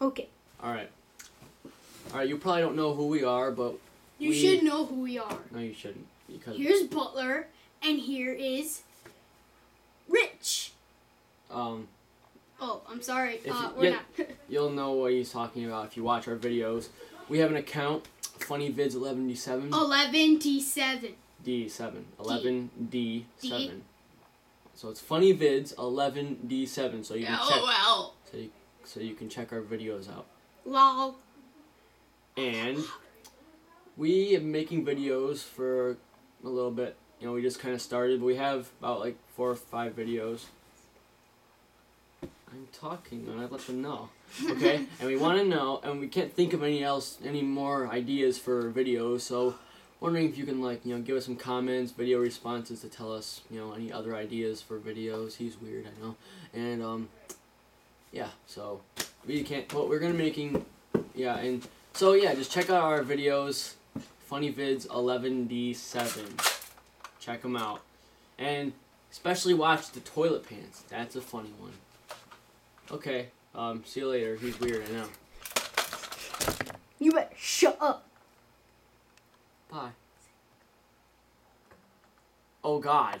Okay. All right. All right. You probably don't know who we are, but You We- should know who we are. no, you shouldn't because Here's Butler, and here is Rich. um Oh, I'm sorry. Uh, you- we're yeah. not. you'll know what he's talking about if you watch our videos. We have an account, funnyvids11d7 Eleven T seven. d7 11d7. So it's funnyvids11d7. So you can check LOL. So you, can check our videos out. Lol. And we have been making videos for a little bit. You know, we just kind of started. We have about like four or five videos. I'm talking, and I let them know. Okay, and we want to know, and we can't think of any else, any more ideas for videos. So, wondering if you can like, you know, give us some comments, video responses to tell us, you know, any other ideas for videos. He's weird, I know, and um, yeah. So we can't. What we're gonna making, yeah, and so yeah, just check out our videos, Funny Vids 11D7. Check them out, and especially watch the toilet pants. That's a funny one. Okay. Um. See you later. He's weird. I know. You better shut up. Bye. Oh God.